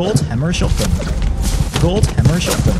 Goldhammer Shotgun. Goldhammer Shotgun.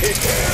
hit.